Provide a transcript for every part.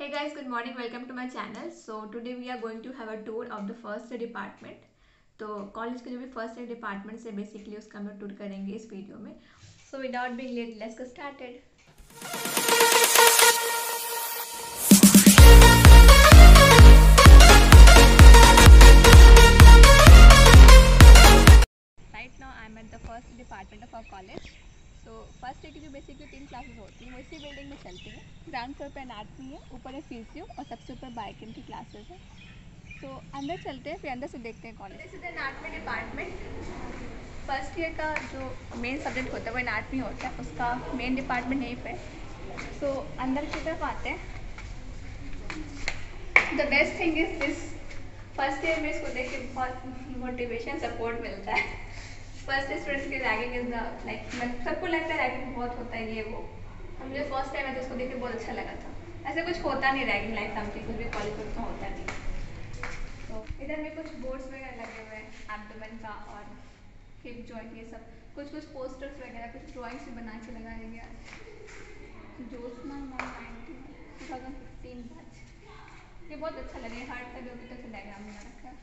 Hey guys, good morning. Welcome to my channel. So today we are going to have a tour of the first department. तो college के जो भी first year department से basically उसका हम tour करेंगे इस वीडियो में so without being late let's get started so first year की जो बेसिकली तीन क्लासेस होती हैं, वो इसी बिल्डिंग में चलती हैं। ग्राउंड फ्लोर पर एनाटमी है, ऊपर है फिजियो और सबसे ऊपर बाइकिंग की क्लासेस है। तो अंदर चलते हैं, फिर अंदर से देखते हैं college this department first year का जो मेन सब्जेक्ट होता है, वो एनाटमी होता है। उसका मेन डिपार्टमेंट यहीं पे। सो अंदर की तरफ़ आते हैं। The best thing is this first year में इसको देख के बहुत मोटिवेशन सपोर्ट मिलता है। फ़र्स्ट स्टूडेंट्स की रैगिंग इज़ द लाइक मैं सबको लगता है रैगिंग बहुत होता है ये वो। हम मुझे फ़र्स्ट टाइम है तो उसको देख के बहुत अच्छा लगा था। ऐसे कुछ होता नहीं रैगिंग लाइक समथिंग कुछ भी कॉलेज में तो होता नहीं। तो इधर में कुछ बोर्ड्स वगैरह लगे हुए हैं एब्डोमेन का और हिप जॉइंट ये सब। कुछ कुछ पोस्टर्स वगैरह, कुछ ड्राइंग्स भी बना के लगाया गया टू थाउज़ेंड फिफ्टीन ये बहुत अच्छा लगे, हर तरह अभी तक डायग्राम बना रखा है।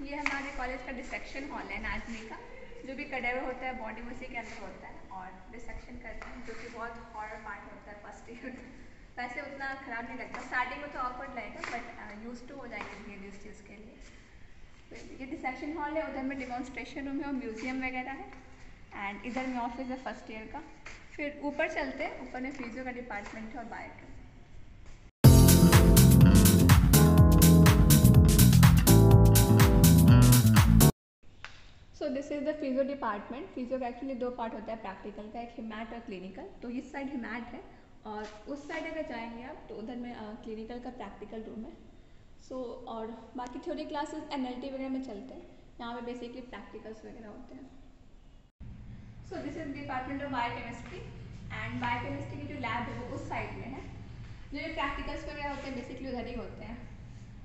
ये हमारे कॉलेज का डिसेक्शन हॉल है नाजमी का, जो भी कडेवर होता है बॉडी उसी के अंदर होता है और डिसेक्शन करते हैं, जो कि बहुत हॉरर पार्ट होता है फ़र्स्ट ईयर वैसे उतना ख़राब नहीं लगता। स्टार्टिंग में तो ऑकवर्ड लगेगा बट यूज़ टू हो जाएँगे धीरे इस चीज़ के लिए। तो ये डिसेक्शन हॉल है, उधर में डिमॉन्स्ट्रेशन रूम है और म्यूज़ियम वगैरह है। एंड इधर में ऑफ़िस है फ़र्स्ट ईयर का। फिर ऊपर चलते हैं, ऊपर में फिजियो का डिपार्टमेंट है और bio so this is the physio department physio का एक्चुअली दो पार्ट होता है प्रैक्टिकल का, एक हिमैट और क्लिनिकल तो इस साइड हिमैट है और उस साइड अगर जाएँगे आप तो उधर में क्लिनिकल का प्रैक्टिकल रूम है. सो और बाकी थ्योरी क्लासेस एन वगैरह में चलते हैं. यहाँ पे बेसिकली प्रैक्टिकल्स वगैरह होते हैं. So this is department of biochemistry and biochemistry की जो लैब है वो उस साइड में है. जो ये प्रैक्टिकल्स वगैरह होते हैं बेसिकली उधर ही होते हैं.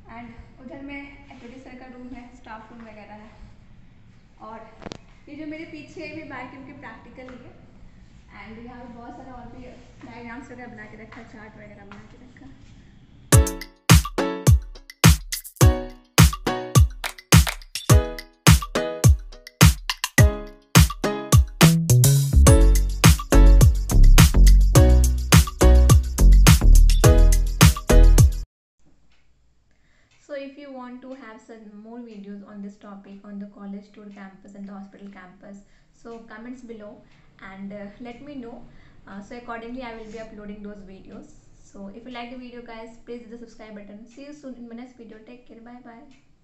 एंड उधर में एक्टिविटी सर का रूम है स्टाफ रूम वगैरह है. और ये जो मेरे पीछे भी बाइक के प्रैक्टिकल है एंड यहाँ पे बहुत सारा और भी डायग्राम्स वगैरह बना के रखा चार्ट वगैरह बना के रखा। If you want to have some more videos on this topic on the college tour campus and the hospital campus, so comments below and uh, let me know. Uh, so accordingly I will be uploading those videos. So if you like the video guys, please hit the subscribe button. See you soon in my next video. Take care. Bye bye.